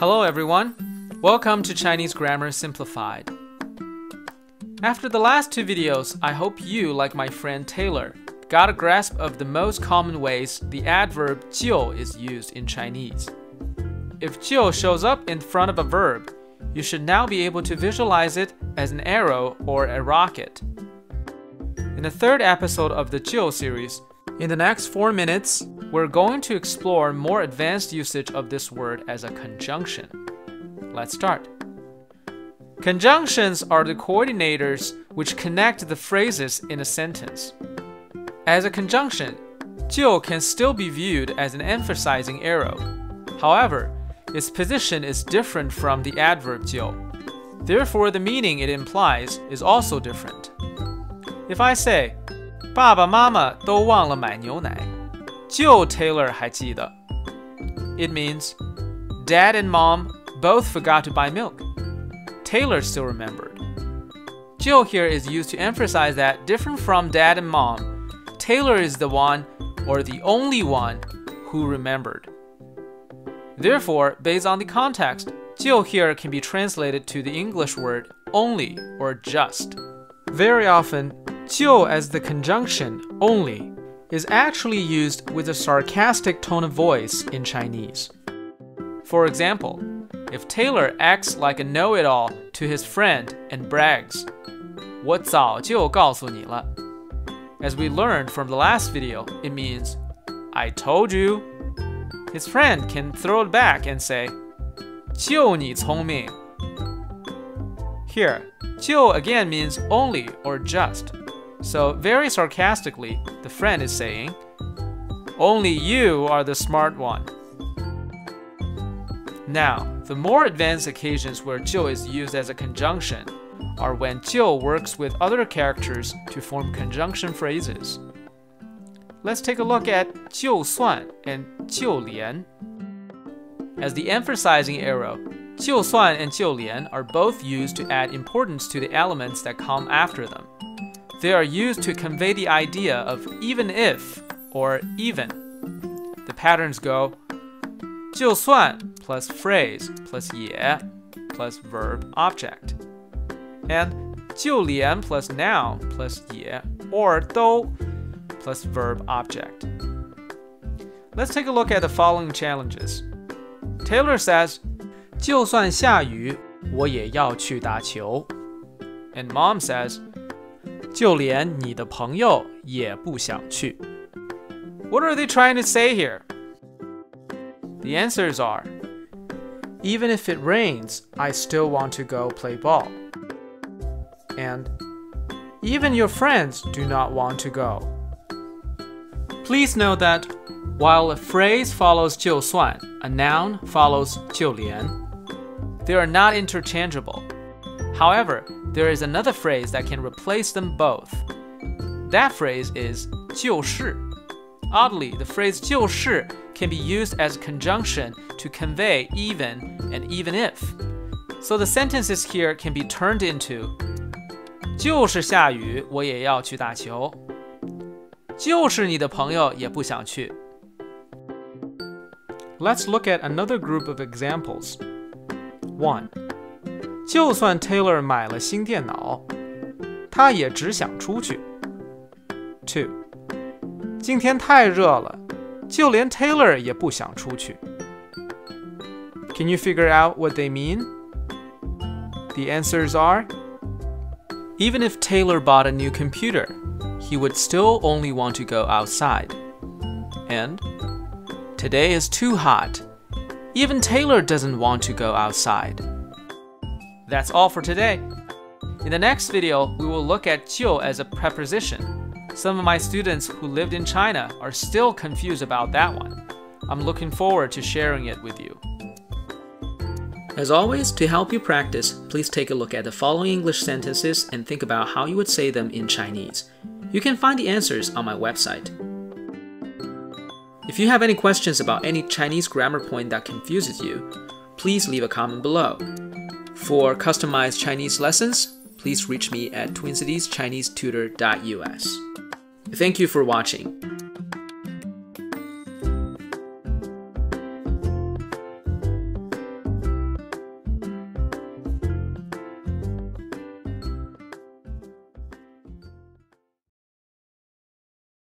Hello, everyone. Welcome to Chinese Grammar Simplified. After the last two videos, I hope you, like my friend Taylor, got a grasp of the most common ways the adverb 就 is used in Chinese. If 就 shows up in front of a verb, you should now be able to visualize it as an arrow or a rocket. In the third episode of the 就 series, in the next four minutes, we're going to explore more advanced usage of this word as a conjunction. Let's start. Conjunctions are the coordinators which connect the phrases in a sentence. As a conjunction, 就 can still be viewed as an emphasizing arrow. However, its position is different from the adverb 就. Therefore, the meaning it implies is also different. If I say, 爸爸妈妈都忘了买牛奶， 就 Taylor 还记得。It means Dad and Mom both forgot to buy milk. Taylor still remembered. 就 here is used to emphasize that different from dad and mom, Taylor is the one or the only one who remembered. Therefore, based on the context, 就 here can be translated to the English word only or just. Very often, 就 as the conjunction only is actually used with a sarcastic tone of voice in Chinese. For example, if Taylor acts like a know it all to his friend and brags, 我早就告诉你了. As we learned from the last video, it means, I told you. His friend can throw it back and say, 就你聪明. Here, 就 again means only or just. So, very sarcastically, the friend is saying, Only you are the smart one. Now, the more advanced occasions where 就 is used as a conjunction are when 就 works with other characters to form conjunction phrases. Let's take a look at 就算 and 就连. As the emphasizing arrow, 就算 and 就连 are both used to add importance to the elements that come after them. They are used to convey the idea of even if or even. The patterns go 就算 plus phrase plus 也 plus verb object. And 就连 plus noun plus 也 or 都 plus verb object. Let's take a look at the following challenges. Taylor says, 就算下雨，我也要去打球. And mom says, 就连你的朋友也不想去. What are they trying to say here? The answers are Even if it rains, I still want to go play ball. And even your friends do not want to go. Please note that while a phrase follows 就算, a noun follows 就连, they are not interchangeable. However, there is another phrase that can replace them both. That phrase is 就是. Oddly, the phrase 就是 can be used as a conjunction to convey even and even if. So the sentences here can be turned into 就是下雨，我也要去打球。就是你的朋友也不想去。Let's look at another group of examples. 1. 就算 Taylor 买了新电脑，他也只想出去。Two，今天太热了，就连 Taylor 也不想出去。Can you figure out what they mean? The answers are Even if Taylor bought a new computer, he would still only want to go outside. And today is too hot. Even Taylor doesn't want to go outside. That's all for today. In the next video, we will look at 就 as a preposition. Some of my students who lived in China are still confused about that one. I'm looking forward to sharing it with you. As always, to help you practice, please take a look at the following English sentences and think about how you would say them in Chinese. You can find the answers on my website. If you have any questions about any Chinese grammar point that confuses you, please leave a comment below. For customized Chinese lessons, please reach me at twincitieschinesetutor.us. Thank you for watching.